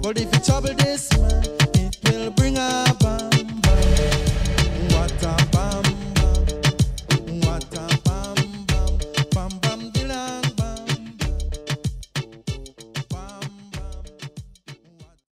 But if you trouble this